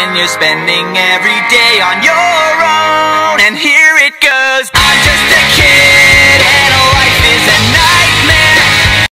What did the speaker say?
when you're spending every day on your